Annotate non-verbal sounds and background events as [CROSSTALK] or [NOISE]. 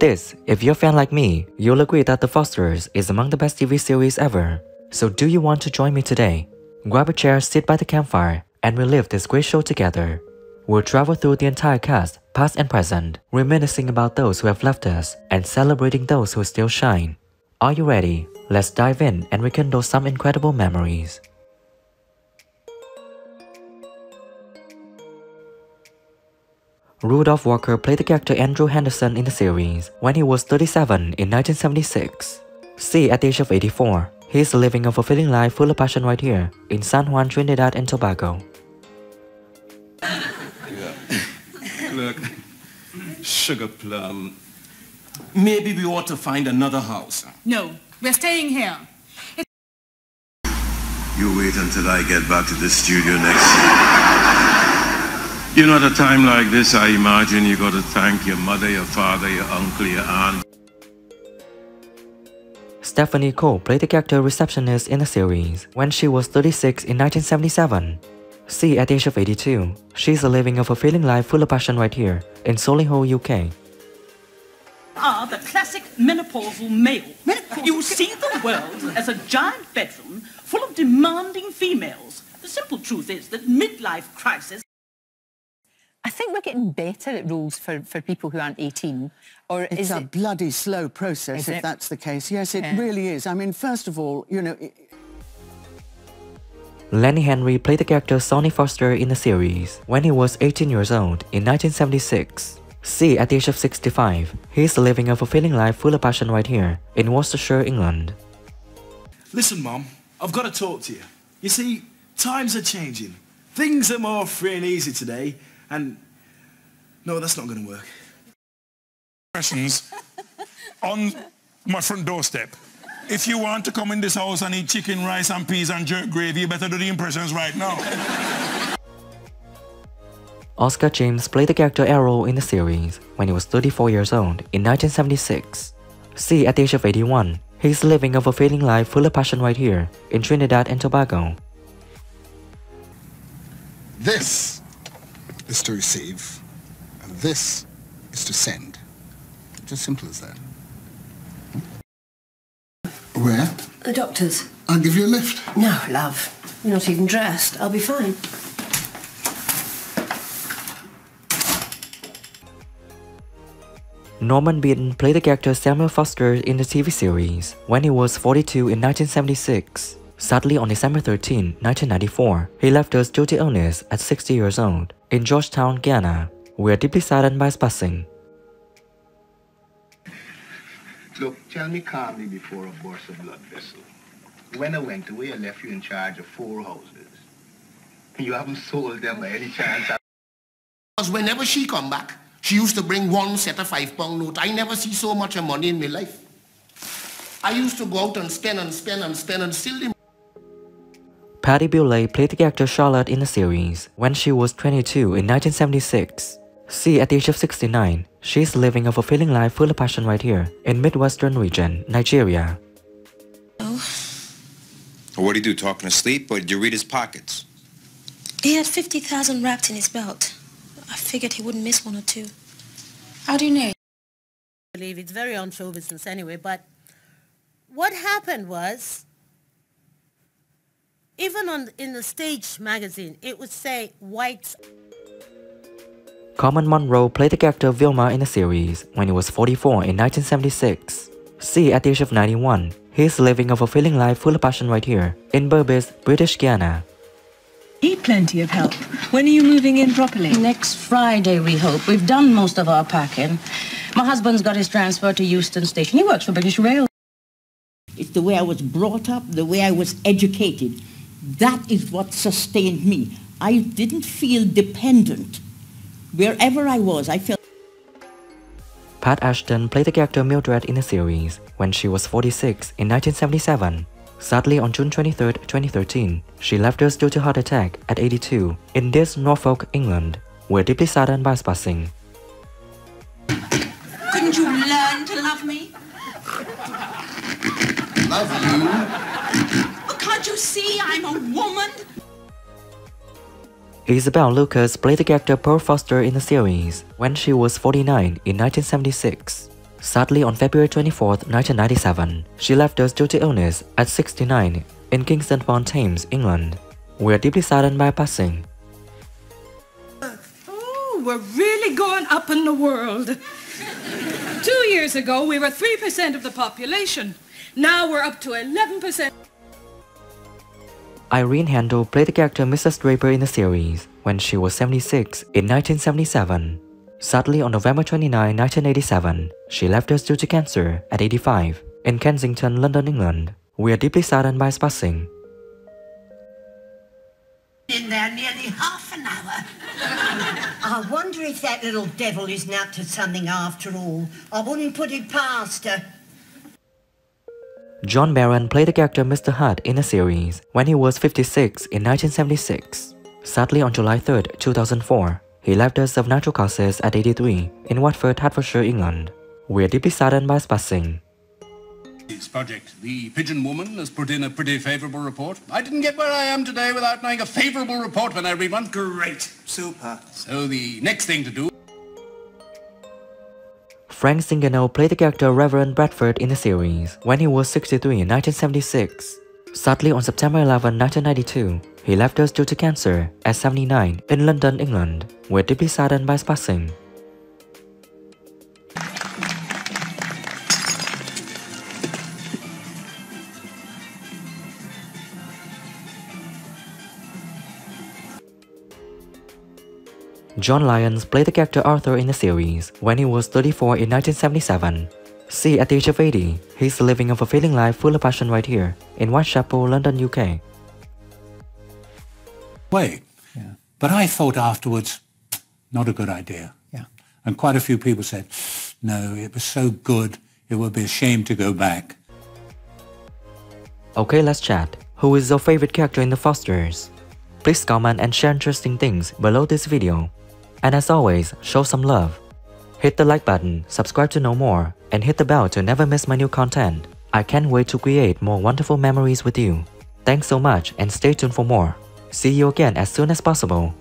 This, if you're a fan like me, you'll agree that The Fosters is among the best TV series ever. So do you want to join me today? Grab a chair, sit by the campfire, and relive this great show together. We'll travel through the entire cast, past and present, reminiscing about those who have left us and celebrating those who still shine. Are you ready? Let's dive in and rekindle some incredible memories. Rudolph Walker played the character Andrew Henderson in the series when he was 37 in 1976. See, at the age of 84, he is living a fulfilling life full of passion right here in San Juan, Trinidad and Tobago. Look, sugar plum. Maybe we ought to find another house. No, we're staying here. You wait until I get back to the studio next year. You know, at a time like this, I imagine you got to thank your mother, your father, your uncle, your aunt. Stephanie Cole played the character receptionist in the series when she was 36 in 1977. See, at the age of 82, she's living a fulfilling life full of passion right here in Solihull, UK. are ah, the classic menopausal male. You see the world as a giant bedroom full of demanding females. The simple truth is that midlife crisis I think we're getting better at roles for, for people who aren't 18. Or It's is a it... bloody slow process Is if it? that's the case. Yes, it Yeah. really is. I mean, first of all, you know, it- Lenny Henry played the character Sonny Foster in the series when he was 18 years old in 1976. See, at the age of 65, he's living a fulfilling life full of passion right here in Worcestershire, England. Listen, Mom, I've got to talk to you. You see, times are changing. Things are more free and easy today, and no, that's not going to work. impressions on my front doorstep. If you want to come in this house and eat chicken, rice and peas and jerk gravy, you better do the impressions right now. [LAUGHS] Oscar James played the character Errol in the series when he was 34 years old in 1976. See, at the age of 81, he's living a fulfilling life full of passion right here in Trinidad and Tobago. This is to receive, and this is to send. Just simple as that. Where? The doctor's. I'll give you a lift. No, love. You're not even dressed. I'll be fine. Norman Beaton played the character Samuel Foster in the TV series when he was 42 in 1976. Sadly, on December 13, 1994, he left us due to illness at 60 years old in Georgetown, Guyana. We are deeply saddened by his passing. Look, tell me calmly before I burst a blood vessel. When I went away, I left you in charge of four houses. You haven't sold them by any chance. Because whenever she come back, she used to bring one set of five pound note. I never see so much of money in my life. I used to go out and spend and spend and spend and still the Patti Boulaye played the character Charlotte in the series when she was 22 in 1976. See, at the age of 69, she's living a fulfilling life full of passion right here in Midwestern region, Nigeria. What do you do, talking to sleep, or did you read his pockets? He had 50,000 wrapped in his belt. I figured he wouldn't miss one or two. How do you know? I believe it's very on show business anyway, but what happened was, even on in the stage magazine, it would say whites. Carmen Munroe played the character Vilma in the series when he was 44 in 1976. See, at the age of 91, he's living a fulfilling life full of passion right here in Berbice, British Guiana. Need plenty of help. When are you moving in properly? Next Friday, we hope. We've done most of our packing. My husband's got his transfer to Euston Station. He works for British Rail. It's the way I was brought up, the way I was educated. That is what sustained me. I didn't feel dependent. Wherever I was, I felt Pat Ashton played the character Mildred in the series when she was 46 in 1977. Sadly, on June 23, 2013, she left us due to heart attack at 82 in this Norfolk, England. We're deeply saddened by his passing. Couldn't you learn to love me? Love you? But can't you see I'm a woman? Isabelle Lucas played the character Pearl Foster in the series when she was 49 in 1976. Sadly, on February 24, 1997, she left us due to illness at 69 in Kingston upon Thames, England. We are deeply saddened by her passing. Oh, we're really going up in the world. Two years ago, we were 3% of the population. Now we're up to 11%. Irene Handl played the character Mrs. Draper in the series when she was 76 in 1977. Sadly, on November 29, 1987, she left us due to cancer at 85 in Kensington, London, England. We are deeply saddened by his passing. In there nearly half an hour. [LAUGHS] I wonder if that little devil isn't up to something after all. I wouldn't put it past her. John Barron played the character Mr. Hutt in the series when he was 56 in 1976. Sadly, on July 3, 2004, he left us of natural causes at 83 in Watford, Hertfordshire, England. We are deeply saddened by his passing. This project, the Pigeon Woman, has put in a pretty favourable report. I didn't get where I am today without knowing a favourable report when I read one. Great. Super. So the next thing to do Frank Singuineau played the character Reverend Bradford in the series when he was 63 in 1976. Sadly, on September 11, 1992, he left us due to cancer at 79 in London, England. We're deeply saddened by his passing. John Lyons played the character Arthur in the series when he was 34 in 1977. See, at the age of 80, he's living a fulfilling life full of passion right here in Whitechapel, London, UK. Wait. Yeah. But I thought afterwards, not a good idea. Yeah. And quite a few people said, no, it was so good, it would be a shame to go back. Okay, let's chat. Who is your favorite character in The Fosters? Please comment and share interesting things below this video. And as always, show some love. Hit the like button, subscribe to know more, and hit the bell to never miss my new content. I can't wait to create more wonderful memories with you. Thanks so much and stay tuned for more. See you again as soon as possible.